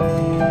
Mm.